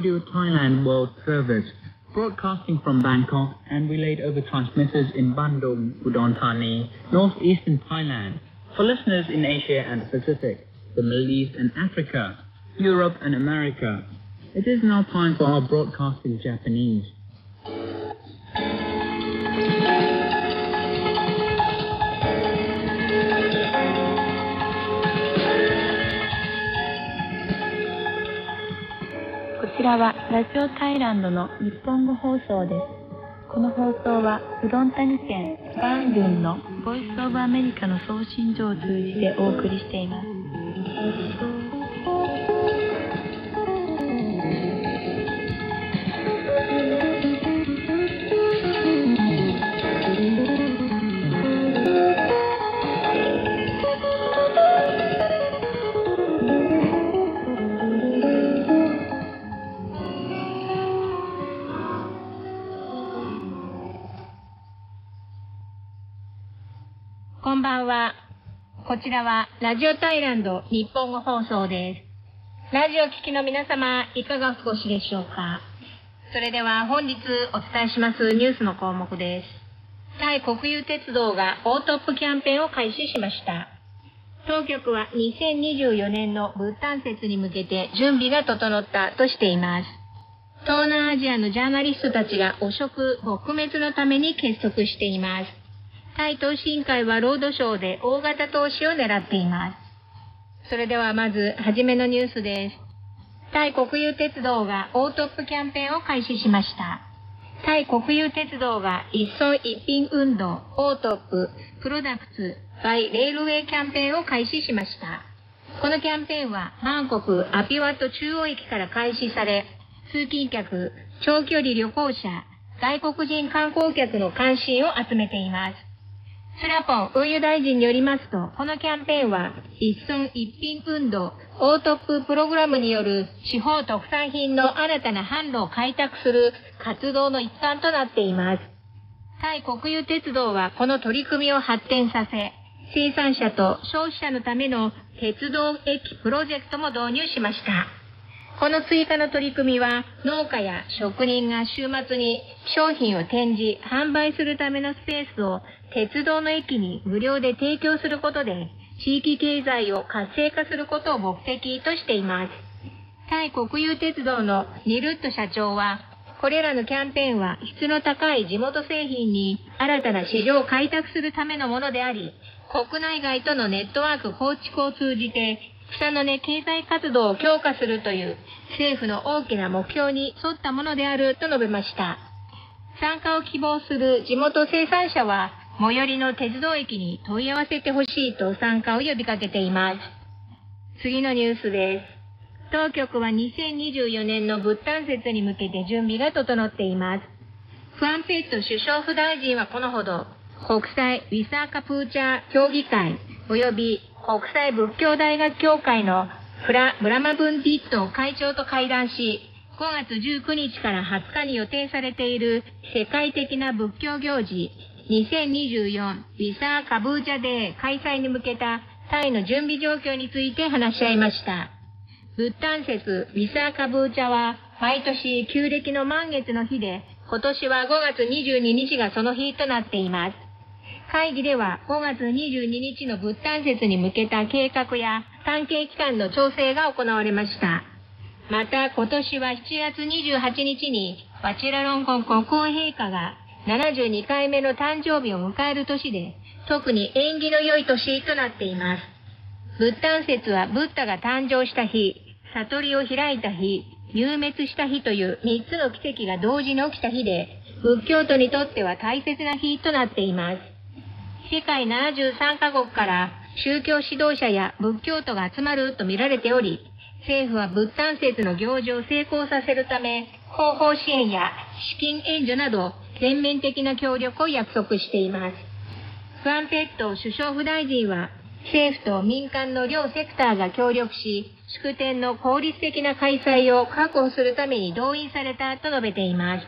Radio Thailand World Service, broadcasting from Bangkok and relayed over transmitters in Bandung, Udon Thani, northeastern Thailand, for listeners in Asia and the Pacific, the Middle East and Africa, Europe and America. It is now time for our broadcast in Japanese. ちらはラジオタイランドの日本語放送です。この放送はうどん谷県バーン郡のボイスオブアメリカの送信所を通じてお送りしています。こんばんは。こちらはラジオタイランド日本語放送です。ラジオ聴きの皆様、いかがお過ごしでしょうか？それでは本日お伝えしますニュースの項目です。タイ国有鉄道がオートップキャンペーンを開始しました。当局は2024年の物産節に向けて準備が整ったとしています。東南アジアのジャーナリストたちが汚職撲滅のために結束しています。タイ投資委員会はロードショーで大型投資を狙っています。それではまず、はじめのニュースです。タイ国有鉄道が OTOP キャンペーンを開始しました。タイ国有鉄道が一村一品運動、 OTOP Products by Railway キャンペーンを開始しました。このキャンペーンは、バンコク、アピワット中央駅から開始され、通勤客、長距離旅行者、外国人観光客の関心を集めています。スラポン運輸大臣によりますと、このキャンペーンは、一村一品運動、オートッププログラムによる地方特産品の新たな販路を開拓する活動の一環となっています。タイ国有鉄道はこの取り組みを発展させ、生産者と消費者のための鉄道駅プロジェクトも導入しました。この追加の取り組みは農家や職人が週末に商品を展示、販売するためのスペースを鉄道の駅に無料で提供することで地域経済を活性化することを目的としています。タイ国有鉄道のニルット社長は、これらのキャンペーンは質の高い地元製品に新たな市場を開拓するためのものであり、国内外とのネットワーク構築を通じて草の根経済活動を強化するという政府の大きな目標に沿ったものであると述べました。参加を希望する地元生産者は、最寄りの鉄道駅に問い合わせてほしいと参加を呼びかけています。次のニュースです。当局は2024年の物産節に向けて準備が整っています。フアンペット首相府大臣はこのほど、国際ウィサーカプーチャー協議会及び国際仏教大学協会のフラ・ブラマブンディット会長と会談し、5月19日から20日に予定されている世界的な仏教行事2024ビサーカブーチャデー開催に向けたタイの準備状況について話し合いました。仏誕節ビサーカブーチャは毎年旧暦の満月の日で、今年は5月22日がその日となっています。会議では5月22日の仏誕節に向けた計画や関係機関の調整が行われました。また今年は7月28日にワチラロンコン国王陛下が72回目の誕生日を迎える年で特に縁起の良い年となっています。仏誕節はブッダが誕生した日、悟りを開いた日、入滅した日という3つの奇跡が同時に起きた日で、仏教徒にとっては大切な日となっています。世界73カ国から宗教指導者や仏教徒が集まると見られており、政府は仏誕節の行事を成功させるため、広報支援や資金援助など全面的な協力を約束しています。フアンペット首相府大臣は、政府と民間の両セクターが協力し、祝典の効率的な開催を確保するために動員されたと述べています。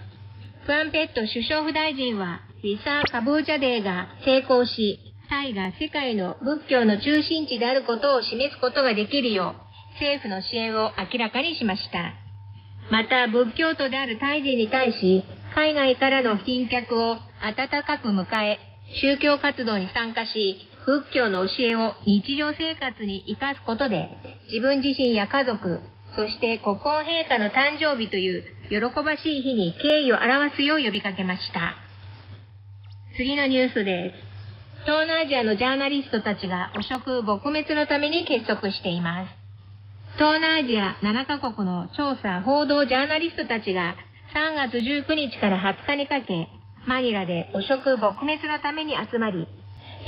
フアンペット首相府大臣は、リサー・カブーチャデーが成功し、タイが世界の仏教の中心地であることを示すことができるよう、政府の支援を明らかにしました。また仏教徒であるタイ人に対し、海外からの賓客を温かく迎え、宗教活動に参加し、仏教の教えを日常生活に生かすことで、自分自身や家族、そして国王陛下の誕生日という喜ばしい日に敬意を表すよう呼びかけました。次のニュースです。東南アジアのジャーナリストたちが汚職撲滅のために結束しています。東南アジア7カ国の調査報道ジャーナリストたちが3月19日から20日にかけ、マニラで汚職撲滅のために集まり、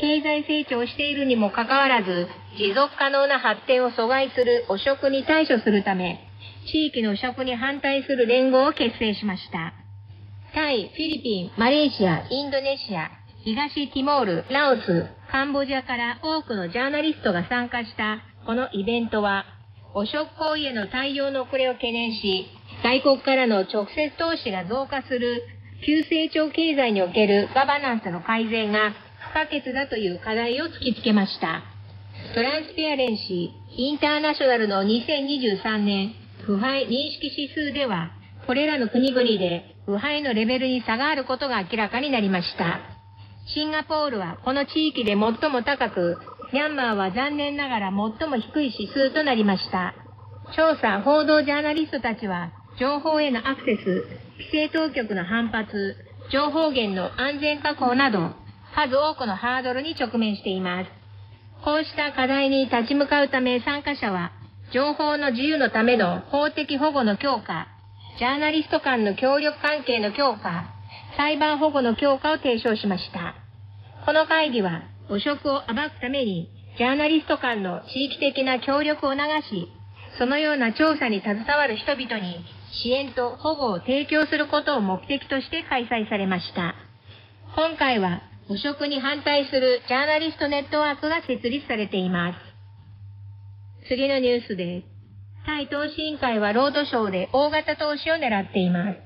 経済成長しているにもかかわらず、持続可能な発展を阻害する汚職に対処するため、地域の汚職に反対する連合を結成しました。タイ、フィリピン、マレーシア、インドネシア、東ティモール、ラオス、カンボジアから多くのジャーナリストが参加したこのイベントは、汚職行為への対応の遅れを懸念し、外国からの直接投資が増加する急成長経済におけるガバナンスの改善が不可欠だという課題を突きつけました。トランスペアレンシー・インターナショナルの2023年腐敗認識指数では、これらの国々で腐敗のレベルに差があることが明らかになりました。シンガポールはこの地域で最も高く、ミャンマーは残念ながら最も低い指数となりました。調査、報道ジャーナリストたちは、情報へのアクセス、規制当局の反発、情報源の安全確保など、数多くのハードルに直面しています。こうした課題に立ち向かうため参加者は、情報の自由のための法的保護の強化、ジャーナリスト間の協力関係の強化、裁判保護の強化を提唱しました。この会議は、汚職を暴くために、ジャーナリスト間の地域的な協力を促し、そのような調査に携わる人々に支援と保護を提供することを目的として開催されました。今回は、汚職に反対するジャーナリストネットワークが設立されています。次のニュースです。タイ投資委員会はロードショーで大型投資を狙っています。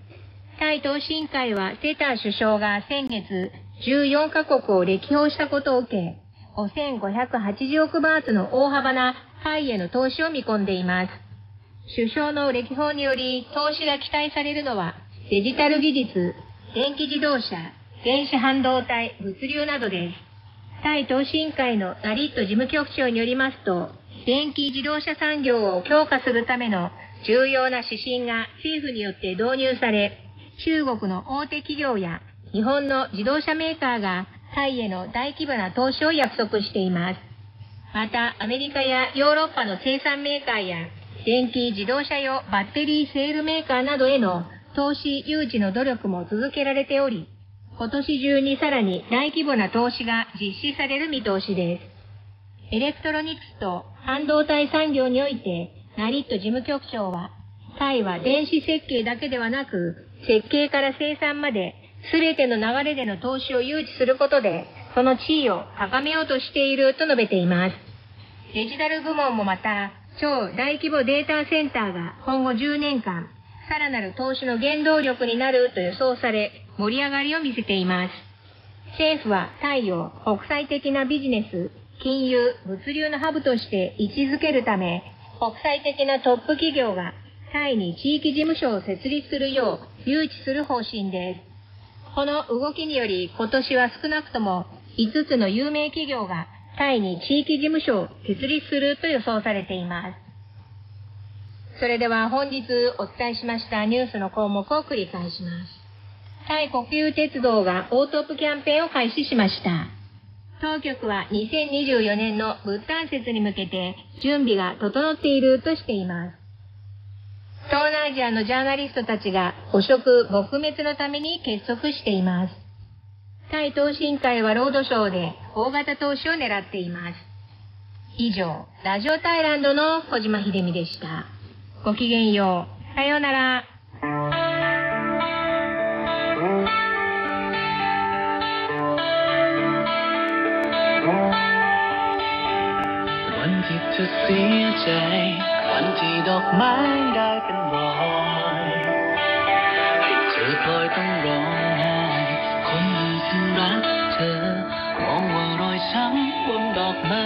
タイ投資委員会はセター首相が先月14カ国を歴訪したことを受け、5580億バーツの大幅なタイへの投資を見込んでいます。首相の歴訪により投資が期待されるのはデジタル技術、電気自動車、電子半導体、物流などです。タイ投資委員会のナリット事務局長によりますと、電気自動車産業を強化するための重要な指針が政府によって導入され、中国の大手企業や日本の自動車メーカーがタイへの大規模な投資を約束しています。また、アメリカやヨーロッパの生産メーカーや電気自動車用バッテリーセルメーカーなどへの投資誘致の努力も続けられており、今年中にさらに大規模な投資が実施される見通しです。エレクトロニクスと半導体産業において、ナリット事務局長は、タイは電子設計だけではなく、設計から生産まで、すべての流れでの投資を誘致することで、その地位を高めようとしていると述べています。デジタル部門もまた、超大規模データセンターが今後10年間、さらなる投資の原動力になると予想され、盛り上がりを見せています。政府はタイを国際的なビジネス、金融、物流のハブとして位置づけるため、国際的なトップ企業がタイに地域事務所を設立するよう誘致する方針です。この動きにより今年は少なくとも5つの有名企業がタイに地域事務所を設立すると予想されています。それでは本日お伝えしましたニュースの項目を繰り返します。タイ国有鉄道がオートップキャンペーンを開始しました。当局は2024年の物産節に向けて準備が整っているとしています。東南アジアのジャーナリストたちが汚職撲滅のために結束しています。タイ投資委員会はロードショーで大型投資を狙っています。以上、ラジオタイランドの小島秀美でした。ごきげんよう。さようなら。 จะเธอเสียใจวันที่ดอกไม้ได้เป็นรอยให้เธอพลอยต้องร้องไห้คนที่รักเธอมองว่ารอยช้ำบนดอกไม้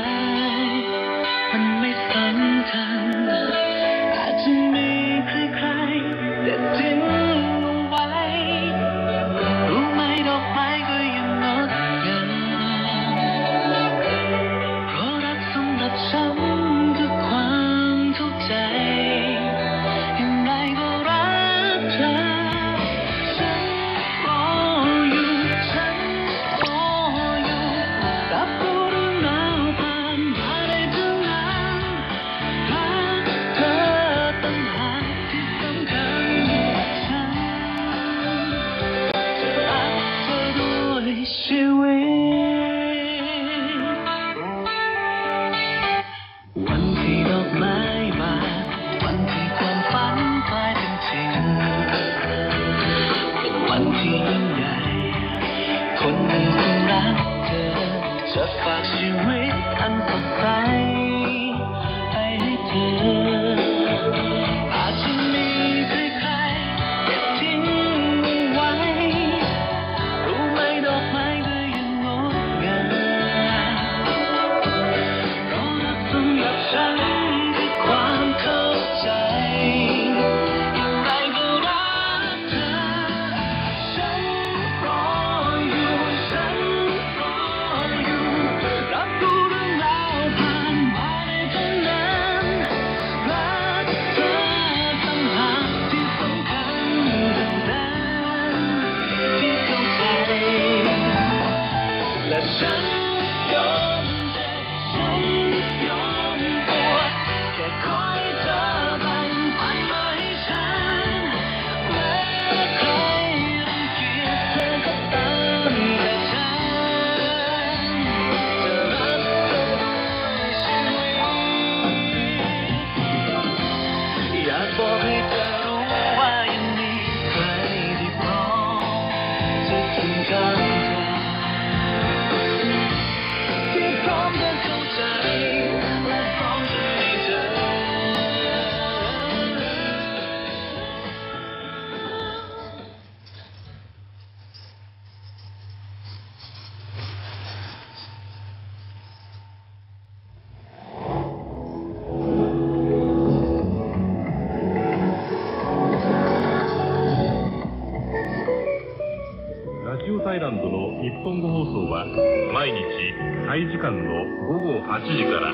for me. 毎日タイ時間の午後8時から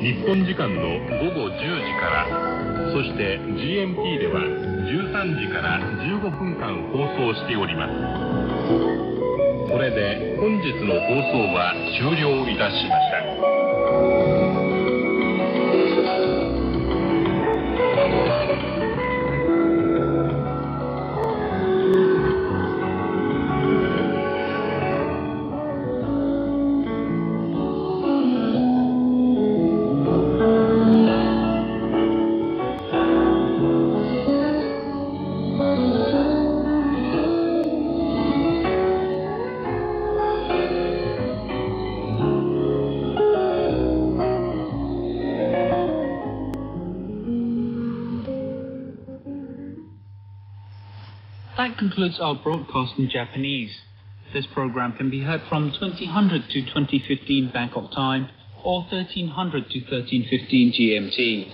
日本時間の午後10時からそして GMT では13時から15分間放送しておりますこれで本日の放送は終了いたしました Concludes our broadcast in Japanese. This program can be heard from 2000 to 2015 Bangkok time or 1300 to 1315 GMT.